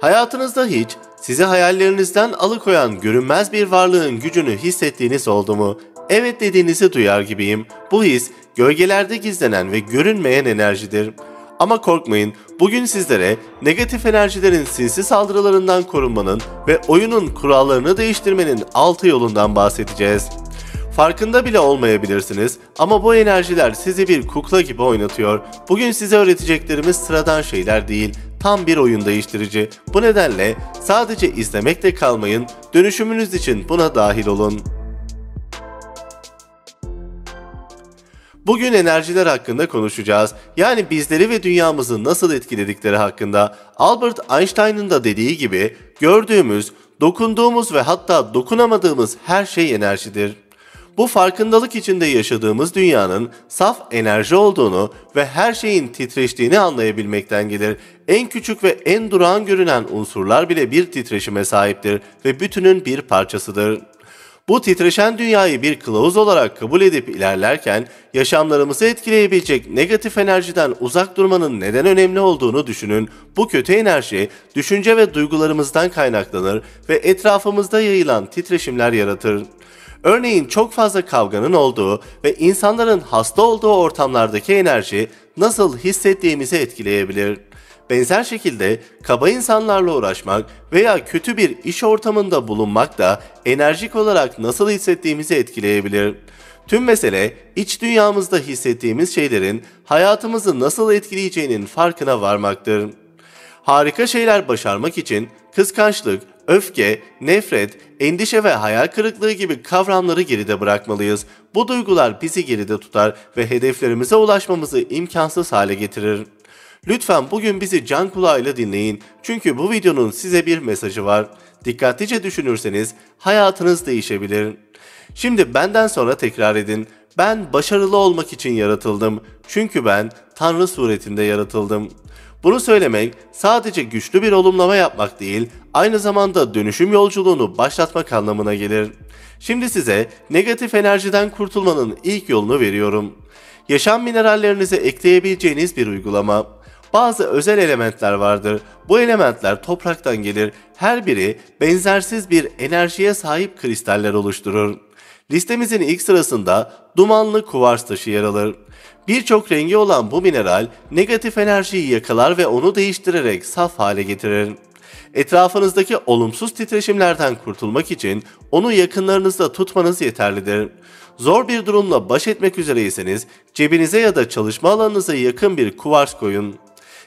Hayatınızda hiç sizi hayallerinizden alıkoyan görünmez bir varlığın gücünü hissettiğiniz oldu mu? Evet dediğinizi duyar gibiyim. Bu his gölgelerde gizlenen ve görünmeyen enerjidir. Ama korkmayın, bugün sizlere negatif enerjilerin sinsi saldırılarından korunmanın ve oyunun kurallarını değiştirmenin 6 yolundan bahsedeceğiz. Farkında bile olmayabilirsiniz ama bu enerjiler sizi bir kukla gibi oynatıyor. Bugün size öğreteceklerimiz sıradan şeyler değil, tam bir oyun değiştirici. Bu nedenle sadece izlemekle kalmayın, dönüşümünüz için buna dahil olun. Bugün enerjiler hakkında konuşacağız. Yani bizleri ve dünyamızı nasıl etkiledikleri hakkında. Albert Einstein'ın da dediği gibi gördüğümüz, dokunduğumuz ve hatta dokunamadığımız her şey enerjidir. Bu farkındalık içinde yaşadığımız dünyanın saf enerji olduğunu ve her şeyin titreştiğini anlayabilmekten gelir. En küçük ve en durağan görünen unsurlar bile bir titreşime sahiptir ve bütünün bir parçasıdır. Bu titreşen dünyayı bir kılavuz olarak kabul edip ilerlerken yaşamlarımızı etkileyebilecek negatif enerjiden uzak durmanın neden önemli olduğunu düşünün. Bu kötü enerji düşünce ve duygularımızdan kaynaklanır ve etrafımızda yayılan titreşimler yaratır. Örneğin çok fazla kavganın olduğu ve insanların hasta olduğu ortamlardaki enerji nasıl hissettiğimizi etkileyebilir. Benzer şekilde kaba insanlarla uğraşmak veya kötü bir iş ortamında bulunmak da enerjik olarak nasıl hissettiğimizi etkileyebilir. Tüm mesele iç dünyamızda hissettiğimiz şeylerin hayatımızı nasıl etkileyeceğinin farkına varmaktır. Harika şeyler başarmak için kıskançlık, öfke, nefret, endişe ve hayal kırıklığı gibi kavramları geride bırakmalıyız. Bu duygular bizi geride tutar ve hedeflerimize ulaşmamızı imkansız hale getirir. Lütfen bugün bizi can kulağıyla dinleyin. Çünkü bu videonun size bir mesajı var. Dikkatlice düşünürseniz hayatınız değişebilir. Şimdi benden sonra tekrar edin. Ben başarılı olmak için yaratıldım. Çünkü ben Tanrı suretinde yaratıldım. Bunu söylemek sadece güçlü bir olumlama yapmak değil, aynı zamanda dönüşüm yolculuğunu başlatmak anlamına gelir. Şimdi size negatif enerjiden kurtulmanın ilk yolunu veriyorum. Yaşam minerallerinize ekleyebileceğiniz bir uygulama. Bazı özel elementler vardır. Bu elementler topraktan gelir. Her biri benzersiz bir enerjiye sahip kristaller oluşturur. Listemizin ilk sırasında dumanlı kuvars taşı yer alır. Birçok rengi olan bu mineral negatif enerjiyi yakalar ve onu değiştirerek saf hale getirir. Etrafınızdaki olumsuz titreşimlerden kurtulmak için onu yakınlarınızda tutmanız yeterlidir. Zor bir durumla baş etmek üzereyseniz cebinize ya da çalışma alanınıza yakın bir kuvars koyun.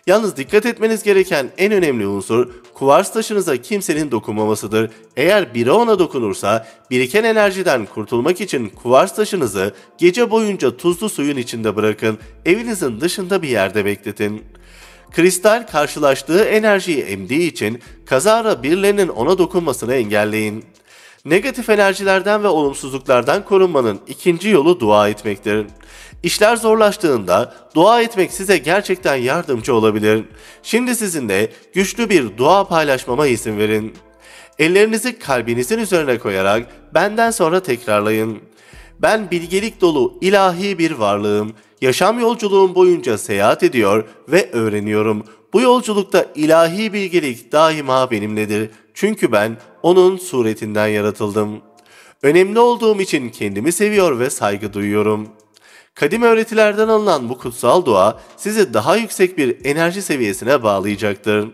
Yalnız dikkat etmeniz gereken en önemli unsur kuvars taşınıza kimsenin dokunmamasıdır. Eğer biri ona dokunursa biriken enerjiden kurtulmak için kuvars taşınızı gece boyunca tuzlu suyun içinde bırakın. Evinizin dışında bir yerde bekletin. Kristal karşılaştığı enerjiyi emdiği için kazara birilerinin ona dokunmasını engelleyin. Negatif enerjilerden ve olumsuzluklardan korunmanın ikinci yolu dua etmektir. İşler zorlaştığında dua etmek size gerçekten yardımcı olabilir. Şimdi sizinle güçlü bir dua paylaşmama izin verin. Ellerinizi kalbinizin üzerine koyarak benden sonra tekrarlayın. Ben bilgelik dolu ilahi bir varlığım. Yaşam yolculuğum boyunca seyahat ediyor ve öğreniyorum. Bu yolculukta ilahi bilgelik daima benimledir. Çünkü ben onun suretinden yaratıldım. Önemli olduğum için kendimi seviyor ve saygı duyuyorum. Kadim öğretilerden alınan bu kutsal dua sizi daha yüksek bir enerji seviyesine bağlayacaktır.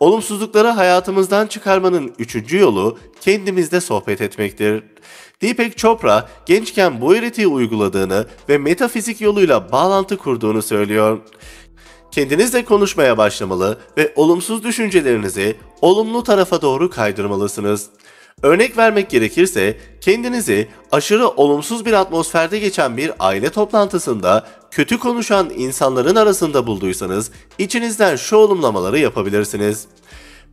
Olumsuzlukları hayatımızdan çıkarmanın üçüncü yolu kendimizde sohbet etmektir. Deepak Chopra gençken bu öğretiyi uyguladığını ve metafizik yoluyla bağlantı kurduğunu söylüyor. Kendinizle konuşmaya başlamalı ve olumsuz düşüncelerinizi olumlu tarafa doğru kaydırmalısınız. Örnek vermek gerekirse kendinizi aşırı olumsuz bir atmosferde geçen bir aile toplantısında kötü konuşan insanların arasında bulduysanız içinizden şu olumlamaları yapabilirsiniz.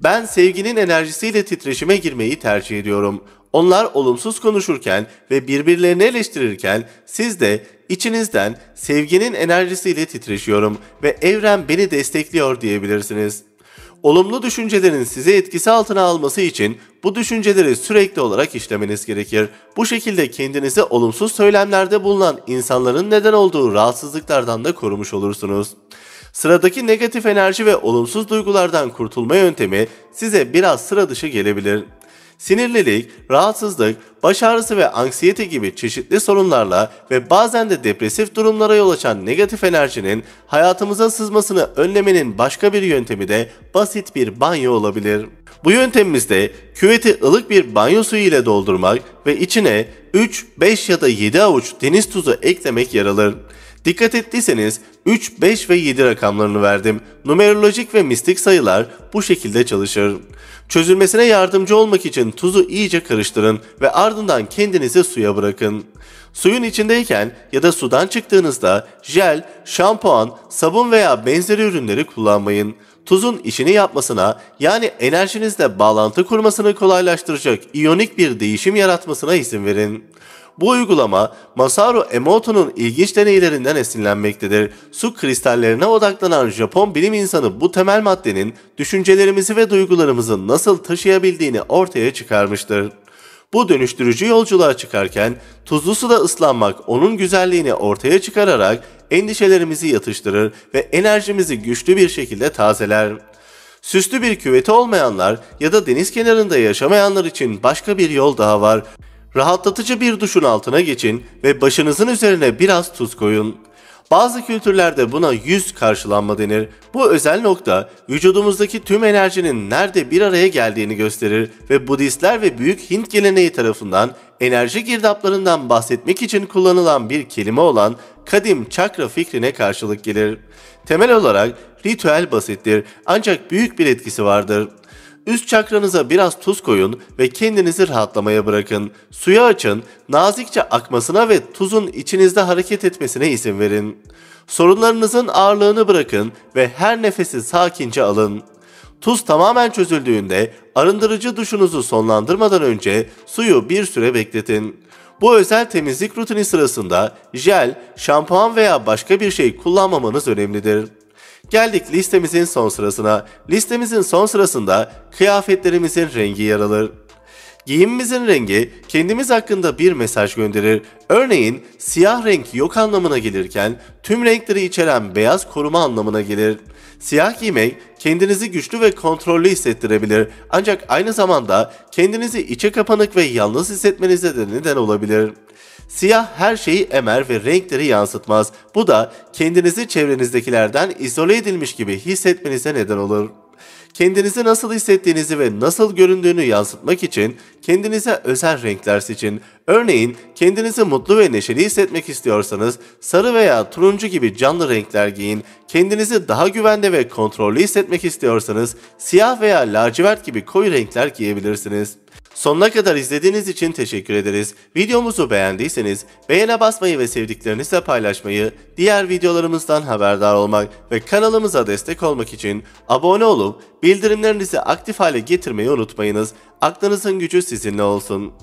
Ben sevginin enerjisiyle titreşime girmeyi tercih ediyorum. Onlar olumsuz konuşurken ve birbirlerini eleştirirken siz de içinizden sevginin enerjisiyle titreşiyorum ve evren beni destekliyor diyebilirsiniz. Olumlu düşüncelerin sizi etkisi altına alması için bu düşünceleri sürekli olarak işlemeniz gerekir. Bu şekilde kendinizi olumsuz söylemlerde bulunan insanların neden olduğu rahatsızlıklardan da korumuş olursunuz. Sıradaki negatif enerji ve olumsuz duygulardan kurtulma yöntemi size biraz sıra dışı gelebilir. Sinirlilik, rahatsızlık, baş ağrısı ve anksiyete gibi çeşitli sorunlarla ve bazen de depresif durumlara yol açan negatif enerjinin hayatımıza sızmasını önlemenin başka bir yöntemi de basit bir banyo olabilir. Bu yöntemimizde küveti ılık bir banyo suyu ile doldurmak ve içine 3, 5 ya da 7 avuç deniz tuzu eklemek yer alır. Dikkat ettiyseniz 3, 5 ve 7 rakamlarını verdim. Numerolojik ve mistik sayılar bu şekilde çalışır. Çözülmesine yardımcı olmak için tuzu iyice karıştırın ve ardından kendinizi suya bırakın. Suyun içindeyken ya da sudan çıktığınızda jel, şampuan, sabun veya benzeri ürünleri kullanmayın. Tuzun işini yapmasına yani enerjinizle bağlantı kurmasını kolaylaştıracak iyonik bir değişim yaratmasına izin verin. Bu uygulama Masaru Emoto'nun ilginç deneylerinden esinlenmektedir. Su kristallerine odaklanan Japon bilim insanı bu temel maddenin düşüncelerimizi ve duygularımızı nasıl taşıyabildiğini ortaya çıkarmıştır. Bu dönüştürücü yolculuğa çıkarken tuzlu suda ıslanmak onun güzelliğini ortaya çıkararak endişelerimizi yatıştırır ve enerjimizi güçlü bir şekilde tazeler. Süslü bir küveti olmayanlar ya da deniz kenarında yaşamayanlar için başka bir yol daha var. Rahatlatıcı bir duşun altına geçin ve başınızın üzerine biraz tuz koyun. Bazı kültürlerde buna yüz karşılanma denir. Bu özel nokta vücudumuzdaki tüm enerjinin nerede bir araya geldiğini gösterir ve Budistler ve Büyük Hint geleneği tarafından enerji girdaplarından bahsetmek için kullanılan bir kelime olan kadim çakra fikrine karşılık gelir. Temel olarak ritüel basittir ancak büyük bir etkisi vardır. Üst çakranıza biraz tuz koyun ve kendinizi rahatlamaya bırakın. Suyu açın, nazikçe akmasına ve tuzun içinizde hareket etmesine izin verin. Sorunlarınızın ağırlığını bırakın ve her nefesi sakince alın. Tuz tamamen çözüldüğünde arındırıcı duşunuzu sonlandırmadan önce suyu bir süre bekletin. Bu özel temizlik rutini sırasında jel, şampuan veya başka bir şey kullanmamanız önemlidir. Geldik listemizin son sırasına. Listemizin son sırasında kıyafetlerimizin rengi yer alır. Giyimimizin rengi kendimiz hakkında bir mesaj gönderir. Örneğin siyah renk yok anlamına gelirken tüm renkleri içeren beyaz koruma anlamına gelir. Siyah giymek kendinizi güçlü ve kontrollü hissettirebilir ancak aynı zamanda kendinizi içe kapanık ve yalnız hissetmenize de neden olabilir. Siyah her şeyi emer ve renkleri yansıtmaz. Bu da kendinizi çevrenizdekilerden izole edilmiş gibi hissetmenize neden olur. Kendinizi nasıl hissettiğinizi ve nasıl göründüğünü yansıtmak için kendinize özel renkler seçin. Örneğin kendinizi mutlu ve neşeli hissetmek istiyorsanız sarı veya turuncu gibi canlı renkler giyin. Kendinizi daha güvende ve kontrollü hissetmek istiyorsanız siyah veya lacivert gibi koyu renkler giyebilirsiniz. Sonuna kadar izlediğiniz için teşekkür ederiz. Videomuzu beğendiyseniz beğene basmayı ve sevdiklerinizle paylaşmayı, diğer videolarımızdan haberdar olmak ve kanalımıza destek olmak için abone olup bildirimlerinizi aktif hale getirmeyi unutmayınız. Aklınızın gücü sizinle olsun.